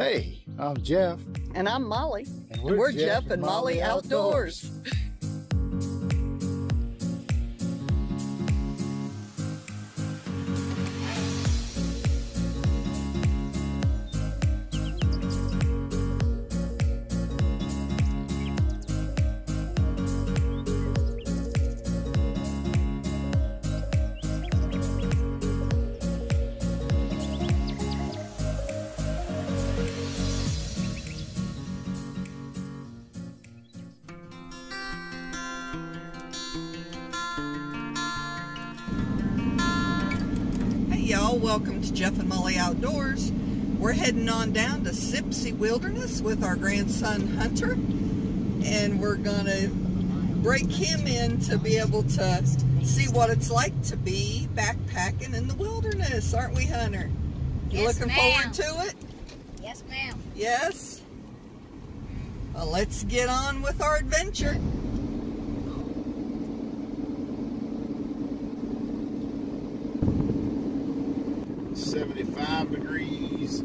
Hey, I'm Jeff. And I'm Molly. And we're, Jeff, and Molly, Outdoors. Hey heading on down to Sipsey Wilderness with our grandson Hunter. And we're gonna break him in to be able to see what it's like to be backpacking in the wilderness, aren't we, Hunter? You Yes, looking forward to it? Yes, ma'am. Yes? Well, let's get on with our adventure. Seventy-five degrees.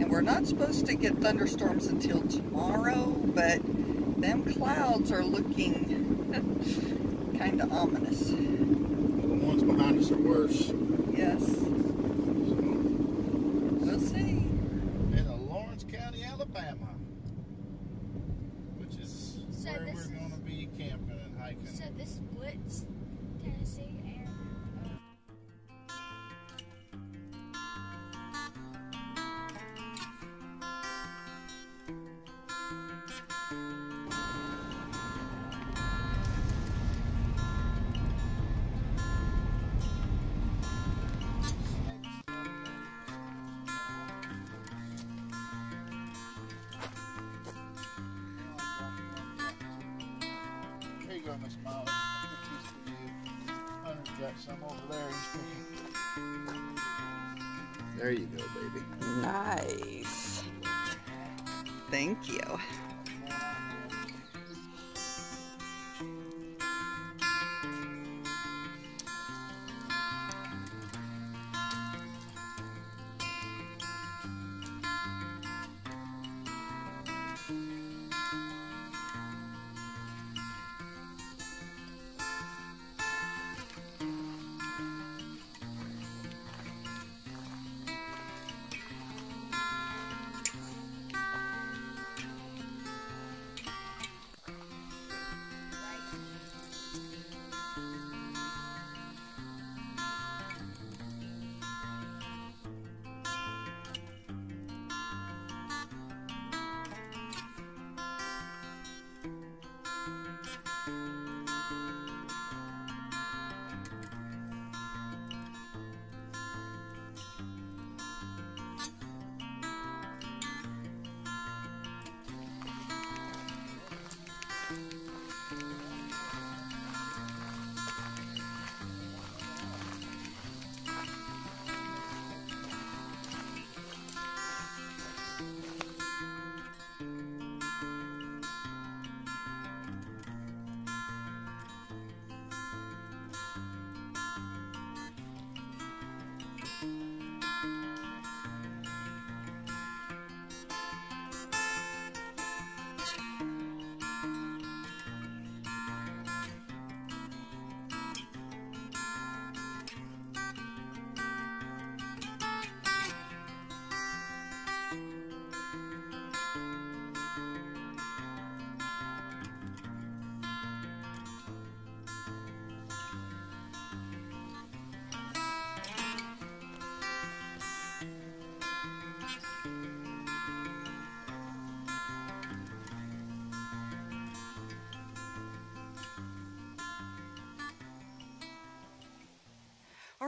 And we're not supposed to get thunderstorms until tomorrow, but them clouds are looking kind of ominous. The ones behind us are worse. Yes, we'll see. In Lawrence County, Alabama, which is So where we're going to be camping and hiking. So this splits Here you go, This is for you. Hunter's got some over there. He's picking. There you go, baby. Nice. Thank you.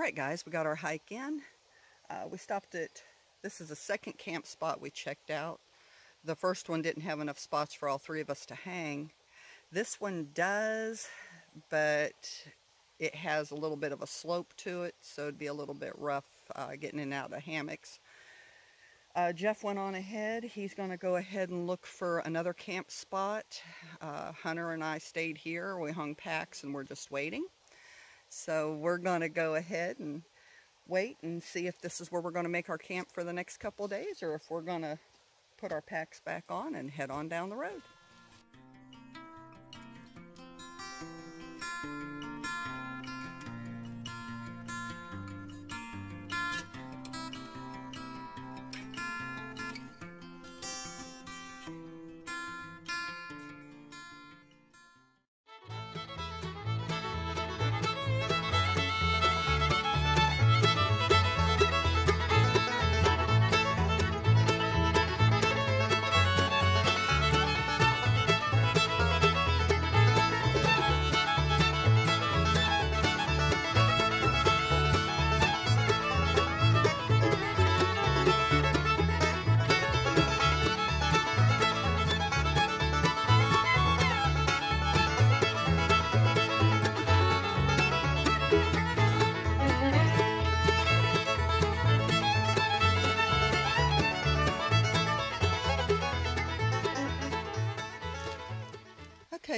All right, guys, we got our hike in. Uh, we stopped at, this is the second camp spot we checked out. The first one didn't have enough spots for all three of us to hang. This one does, but it has a little bit of a slope to it, so it'd be a little bit rough uh, getting in and out of hammocks. Uh, Jeff went on ahead. He's going to go ahead and look for another camp spot. Uh, Hunter and I stayed here. We hung packs and we're just waiting. So we're going to go ahead and wait and see if this is where we're going to make our camp for the next couple days or if we're going to put our packs back on and head on down the road.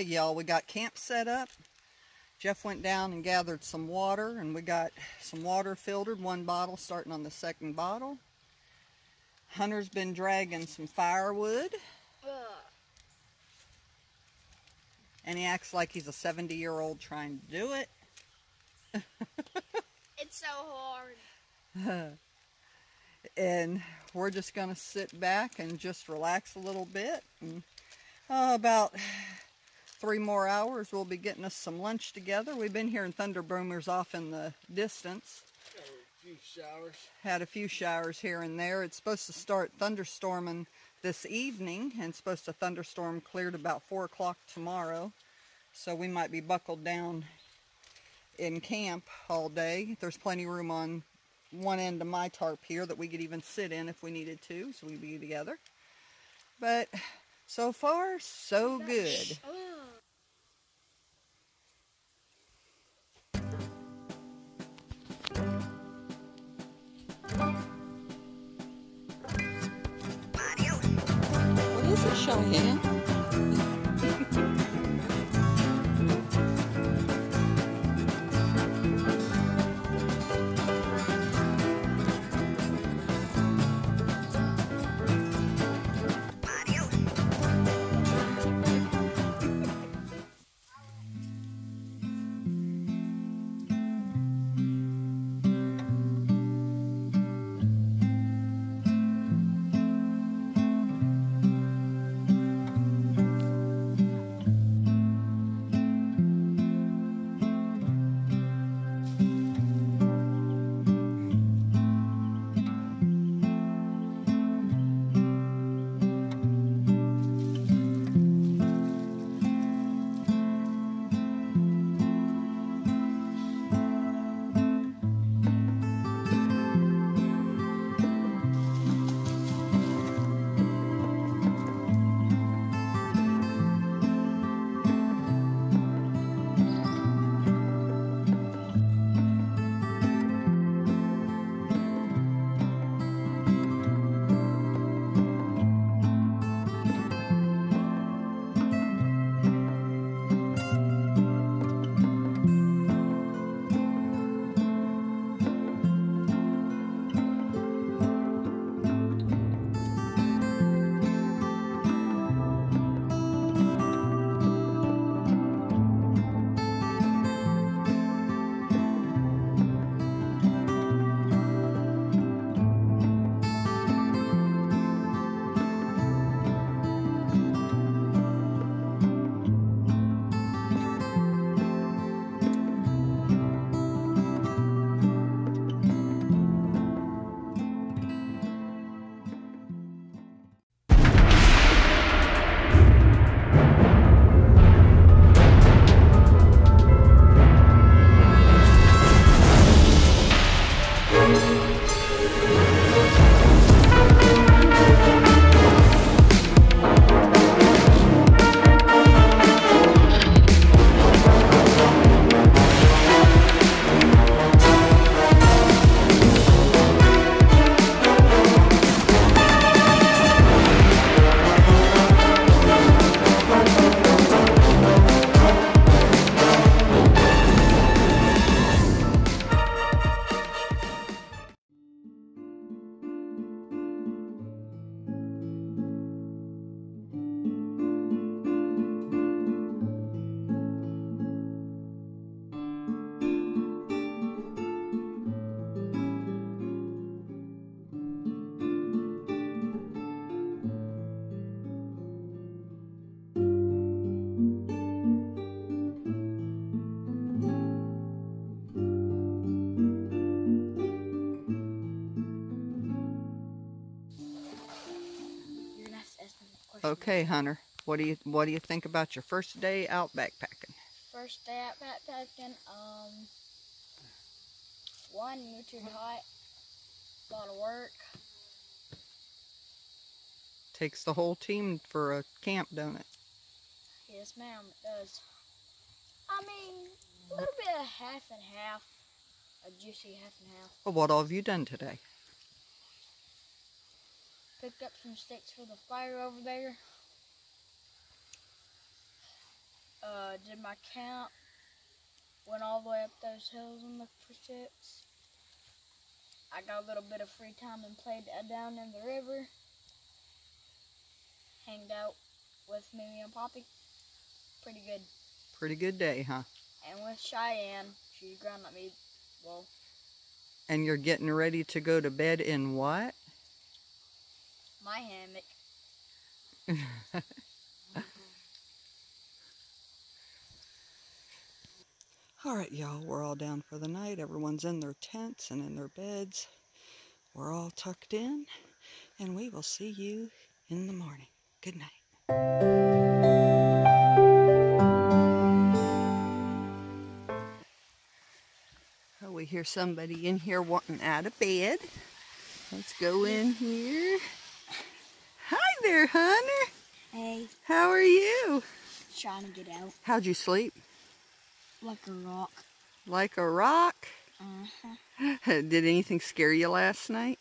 Okay, y'all, we got camp set up. Jeff went down and gathered some water, and we got some water filtered, one bottle starting on the second bottle. Hunter's been dragging some firewood, Ugh. and he acts like he's a 70 year old trying to do it. It's so hard. and we're just going to sit back and just relax a little bit. And uh, about three more hours, we'll be getting us some lunch together. We've been hearing thunder boomers off in the distance. Got a few showers. Had a few showers here and there. It's supposed to start thunderstorming this evening, and supposed to thunderstorm cleared about 4 o'clock tomorrow. So we might be buckled down in camp all day. There's plenty of room on one end of my tarp here that we could even sit in if we needed to, so we'd be together. But so far, so good. What Okay, Hunter. What do you what do you think about your first day out backpacking? First day out backpacking. Um, one, you're too hot. A lot of work. Takes the whole team for a camp, don't it? Yes, ma'am, it does. I mean, a little bit of half and half. A juicy half and half. Well, what all have you done today? Picked up some sticks for the fire over there. Uh, did my camp. Went all the way up those hills and looked for sticks. I got a little bit of free time and played uh, down in the river. Hanged out with Mimi and Poppy. Pretty good. Pretty good day, huh? And with Cheyenne, she ground at me. Well, And you're getting ready to go to bed in what? My hammock. All right, y'all, we're all down for the night. Everyone's in their tents and in their beds. We're all tucked in, and we will see you in the morning. Good night. Oh, we hear somebody in here wanting out of bed. Let's go in here. There, Hunter. Hey, How are you? trying to get out How'd you sleep? like a rock. Like a rock? Uh-huh. Did anything scare you last night?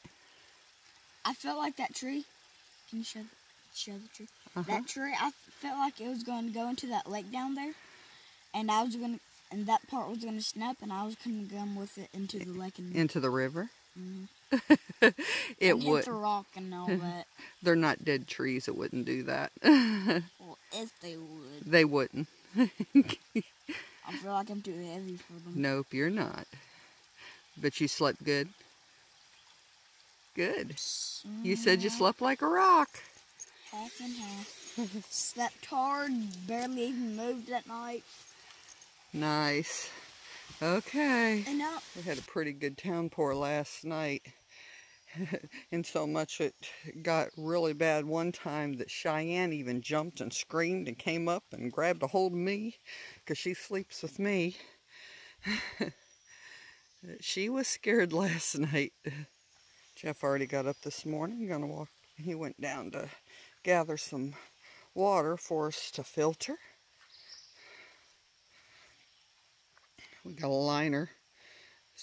I felt like that tree. Can you show the, show the tree? Uh-huh. That tree, I felt like it was going to go into that lake down there, and I was going to, and that part was going to snap, and I was going to go with it into the lake and, Into the river? Mhm. it would. rock and all that. They're not dead trees. It wouldn't do that. well, if they would, they wouldn't. I feel like I'm too heavy for them. Nope, you're not. But you slept good. Good. You said you slept like a rock. half and half. Slept hard, barely even moved that night. Nice. Okay. We had a pretty good downpour last night. and so much it got really bad one time that Cheyenne even jumped and screamed and came up and grabbed a hold of me because she sleeps with me. she was scared last night. Jeff already got up this morning. Gonna walk. He went down to gather some water for us to filter. We got a liner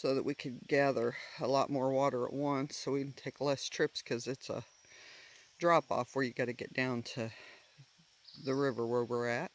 so that we could gather a lot more water at once so we can take less trips because it's a drop off where you got to get down to the river where we're at.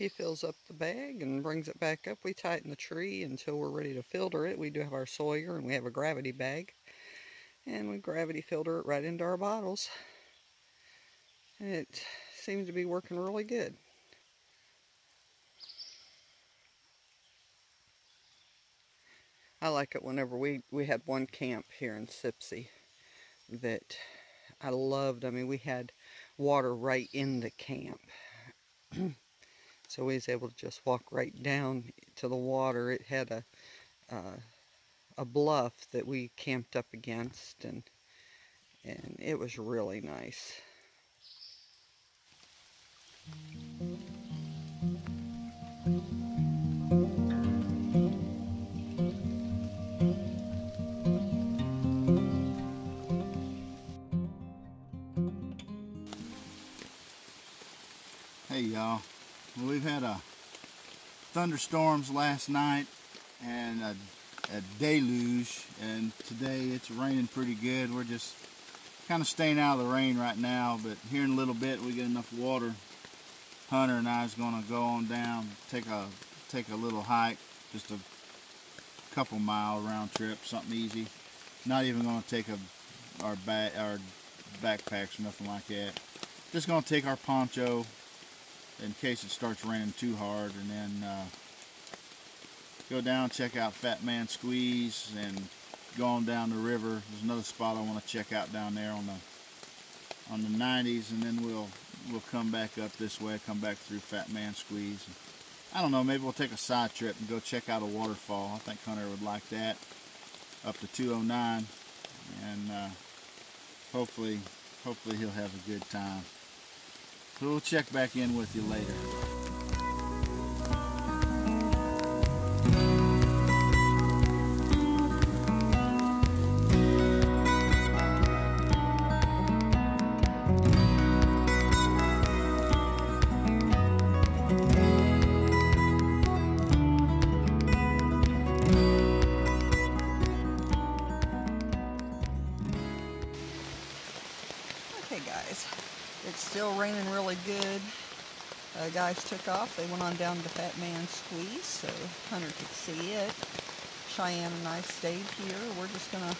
He fills up the bag and brings it back up. We tighten the tree until we're ready to filter it. We do have our Sawyer and we have a gravity bag. And we gravity filter it right into our bottles. And it seems to be working really good. I like it whenever we, we had one camp here in Sipsey that I loved. I mean, we had water right in the camp. So we was able to just walk right down to the water. It had a uh, a bluff that we camped up against, and and it was really nice. We've had a thunderstorms last night and a, a deluge and today it's raining pretty good. We're just kind of staying out of the rain right now but here in a little bit we get enough water. Hunter and I is going to go on down, take a take a little hike, just a couple mile round trip, something easy. Not even going to take a our bag our backpacks or nothing like that. Just going to take our poncho in case it starts raining too hard and then uh, go down check out Fat Man Squeeze and go on down the river. There's another spot I want to check out down there on the on the 90s, and then we'll we'll come back up this way, come back through Fat Man Squeeze. I don't know, maybe we'll take a side trip and go check out a waterfall. I think Hunter would like that. Up to 209, and uh, hopefully, hopefully he'll have a good time. So we'll check back in with you later. Guys took off. They went on down to Fat Man Squeeze so Hunter could see it. Cheyenne and I stayed here. We're just going to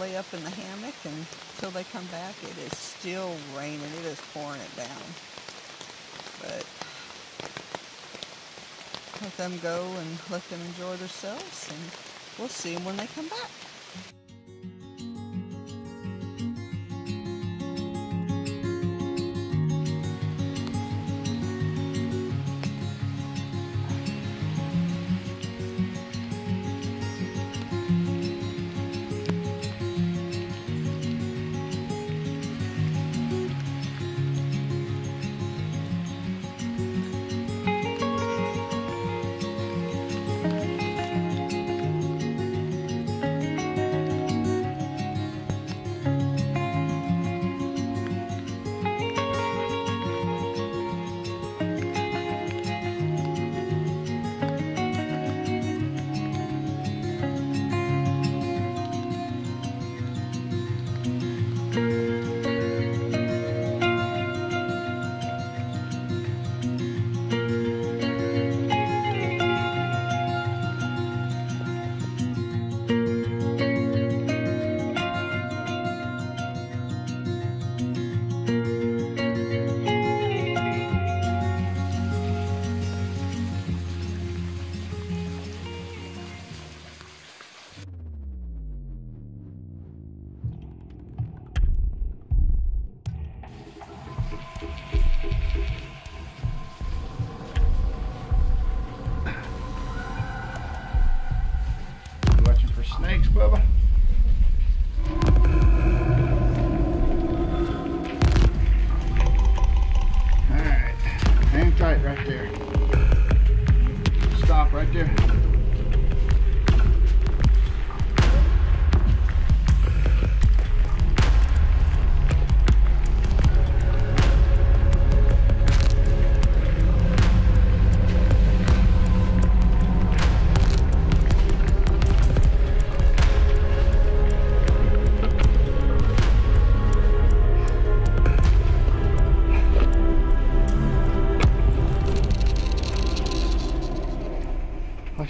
lay up in the hammock and until they come back. It is still raining. It is pouring it down. But let them go and let them enjoy themselves and we'll see them when they come back.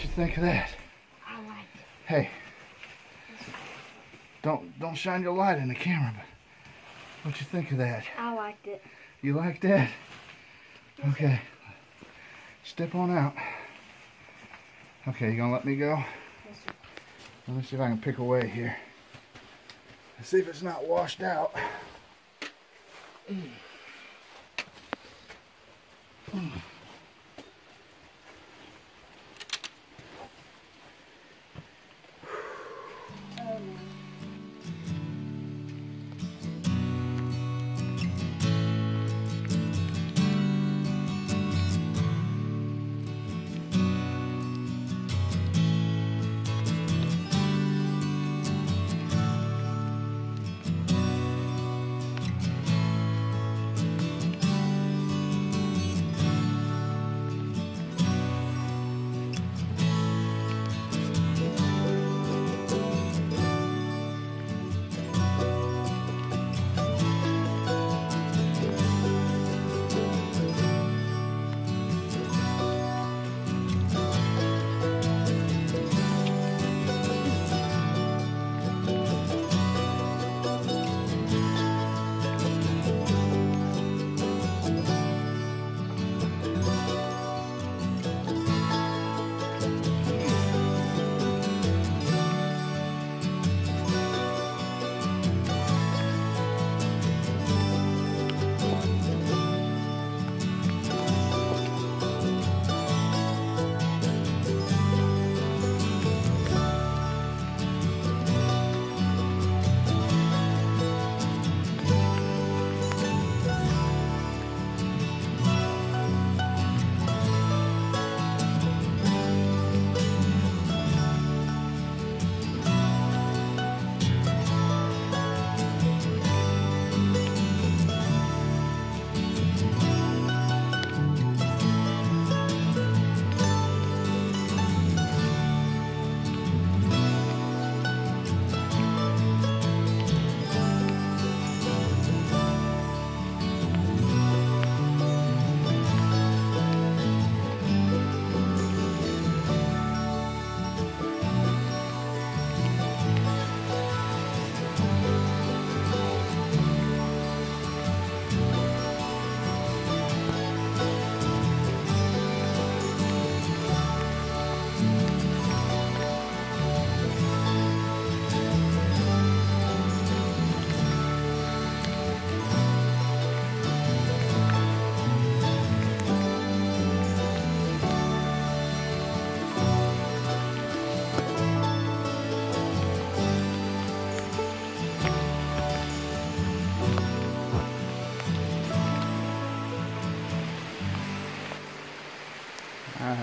what you think of that. I like it. Hey, don't don't shine your light in the camera, but what you think of that? I liked it. You like that? Okay. Step on out. Okay, you gonna let me go? Yes, sir. Let me see if I can pick away here. Let's see if it's not washed out. Mm. Mm.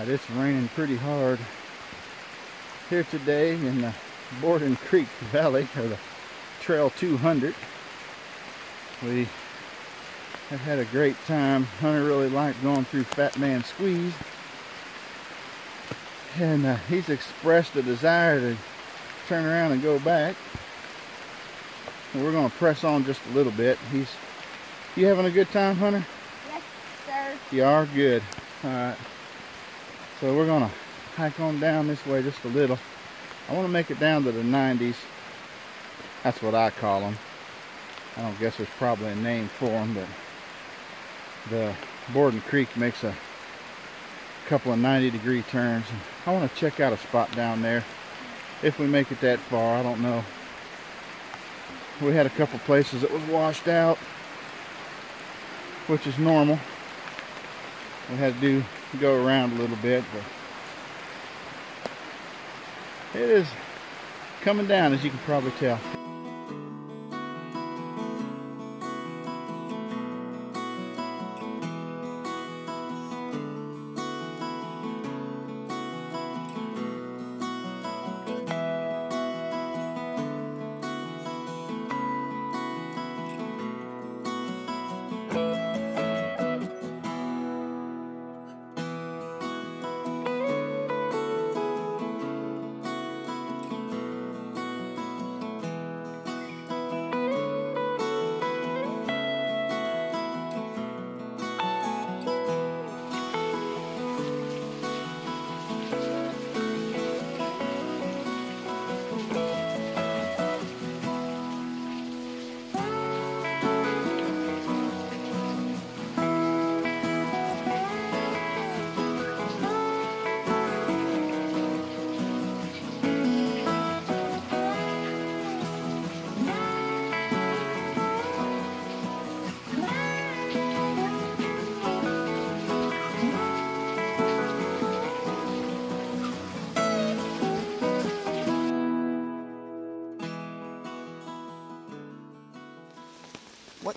It's raining pretty hard here today in the Borden Creek Valley, or the Trail 200. We have had a great time. Hunter really liked going through Fat Man Squeeze. And uh, he's expressed a desire to turn around and go back. And we're going to press on just a little bit. He's, you having a good time, Hunter? Yes, sir. You are good. All right. So we're going to hike on down this way just a little. I want to make it down to the 90s. That's what I call them. I don't guess there's probably a name for them, but the Borden Creek makes a couple of 90 degree turns. I want to check out a spot down there if we make it that far. I don't know. We had a couple places that was washed out, which is normal. We had to do go around a little bit, but it is coming down as you can probably tell.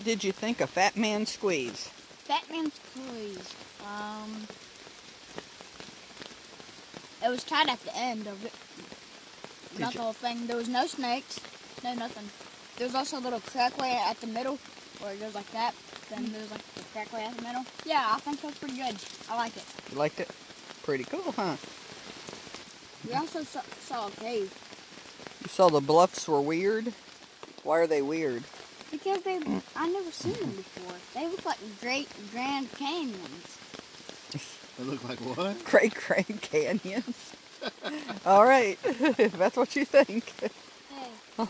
What did you think of Fat Man Squeeze? Fat Man Squeeze. Um, it was tight at the end of it. Did Not you- the whole thing. There was no snakes. No nothing. There was also a little crackway at the middle where it goes like that. Then there's like the crackway at the middle. Yeah, I think that's pretty good. I like it. You liked it? Pretty cool, huh? We also saw, saw a cave You saw the bluffs were weird? Why are they weird? Because they I never seen them before. They look like great Grand Canyons. They look like what? Great Grand Canyons. All right, if that's what you think. Hey, um,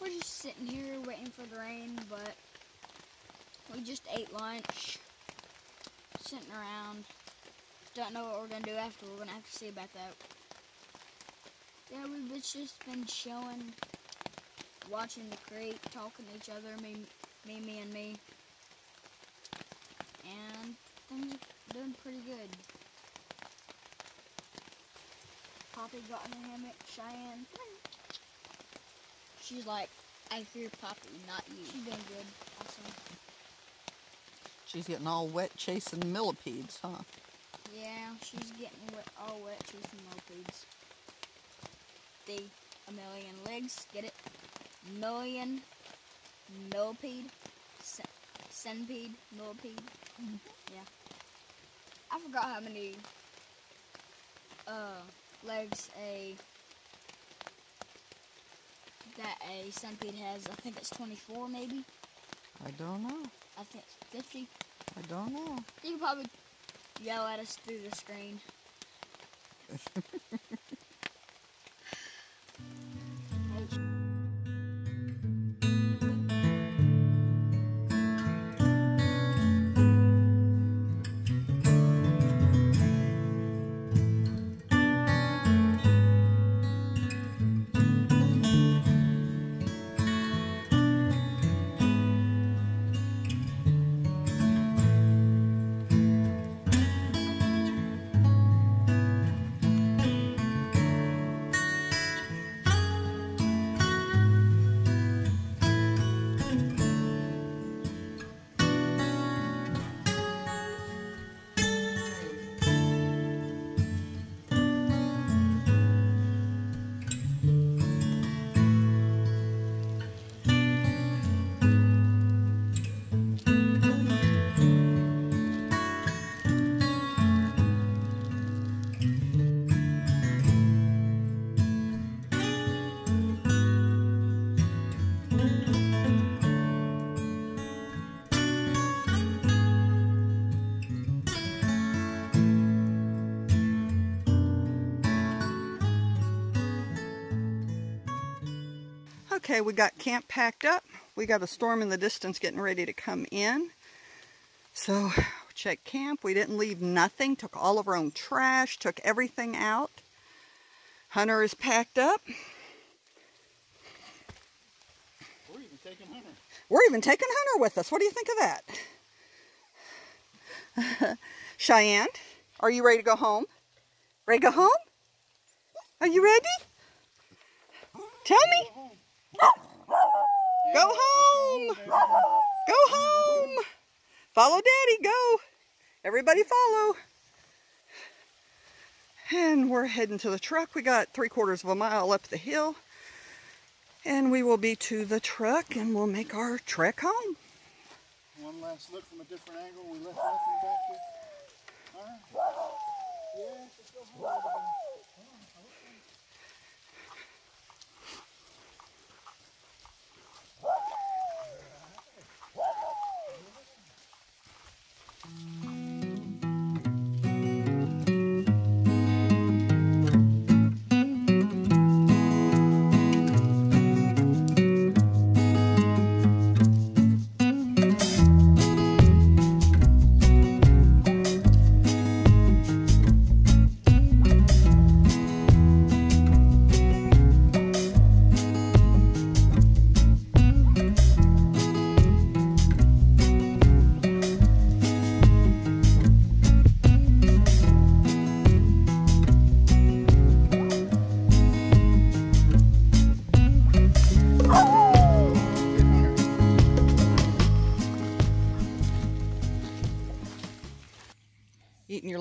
we're just sitting here waiting for the rain, but we just ate lunch, sitting around. Don't know what we're gonna do after. We're gonna have to see about that. Yeah, we've just been chilling, watching the creek, talking to each other, me, me, me, and me, and things are doing pretty good. Poppy got in the hammock, Cheyenne. She's like, I hear Poppy, not you. She's doing good. Awesome. She's getting all wet chasing millipedes, huh? Yeah, she's getting wet, all wet chasing millipedes. The a million legs, get it? Million millipede, cen- centipede, millipede. Yeah. I forgot how many uh legs a that a centipede has. I think it's 24 maybe. I don't know. I think it's 50. I don't know. You can probably yell at us through the screen. Okay, we got camp packed up. We got a storm in the distance getting ready to come in. So, check camp. We didn't leave nothing. Took all of our own trash. Took everything out. Hunter is packed up. We're even taking Hunter. We're even taking Hunter with us. What do you think of that? Cheyenne, are you ready to go home? Ready to go home? Are you ready? Tell me. Go home. Go home. Follow Daddy. Go. Everybody follow. And we're heading to the truck. We got three quarters of a mile up the hill. And we will be to the truck and we'll make our trek home. One last look from a different angle. We left nothing back with. All right. Yeah,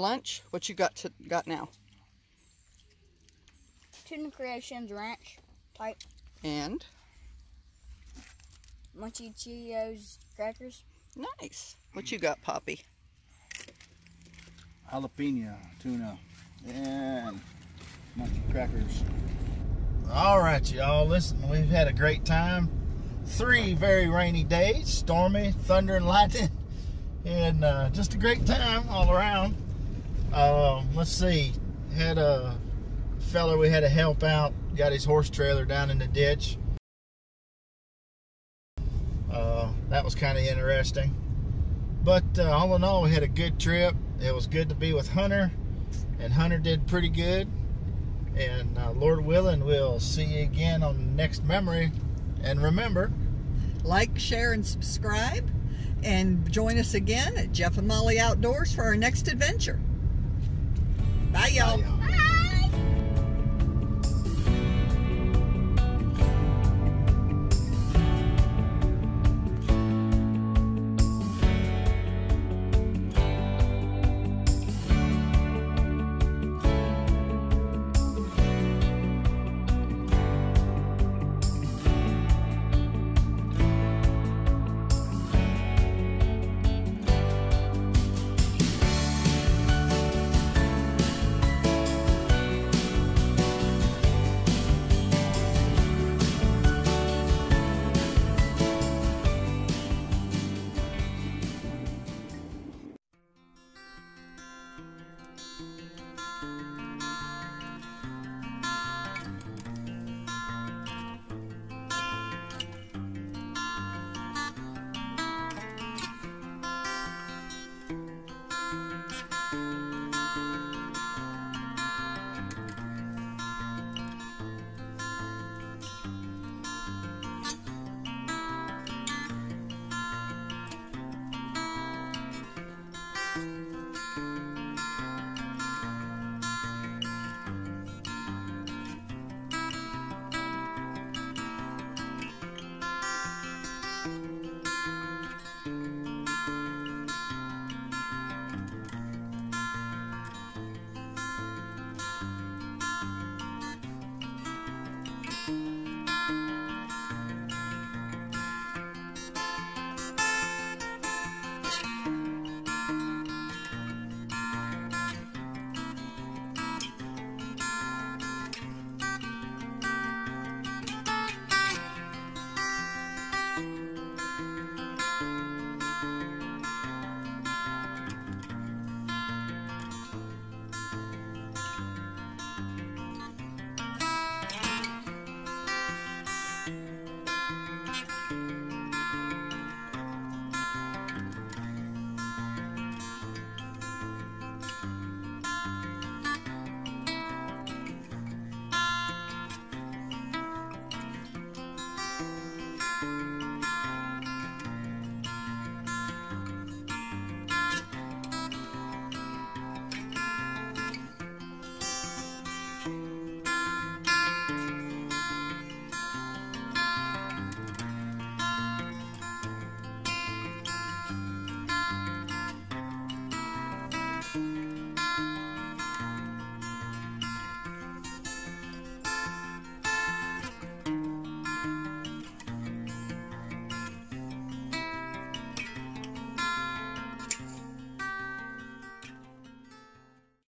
lunch? What you got to got now? Tuna Creations Ranch type And Munchie Cheetos crackers. nice. What you got, Poppy? jalapeno tuna and monkey crackers. All right, y'all. Listen, we've had a great time. Three very rainy days, stormy, thunder and lightning, and uh, just a great time all around. Uh, let's see, had a fella we had to help out. Got his horse trailer down in the ditch. Uh, that was kind of interesting. But uh, all in all, we had a good trip. It was good to be with Hunter, and Hunter did pretty good. And uh, Lord willing, we'll see you again on the next memory. And remember, Like, share, and subscribe. And join us again at Jeff and Molly Outdoors for our next adventure. Bye, y'all. Bye, y'all. Ah!